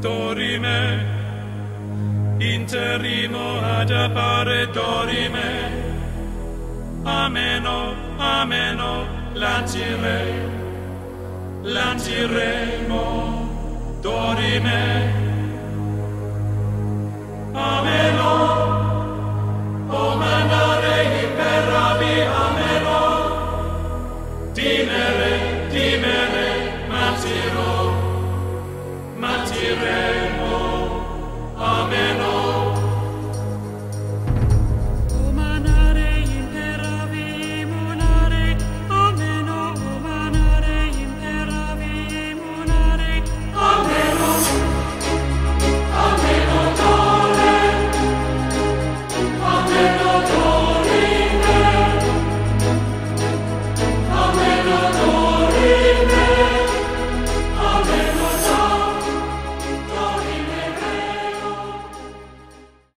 dorime, interimo ad appare dorime. Ameno, ameno, lancire, lanciremo, dorime. Ameno, o mandare imperavi, ameno, dimere, dimere,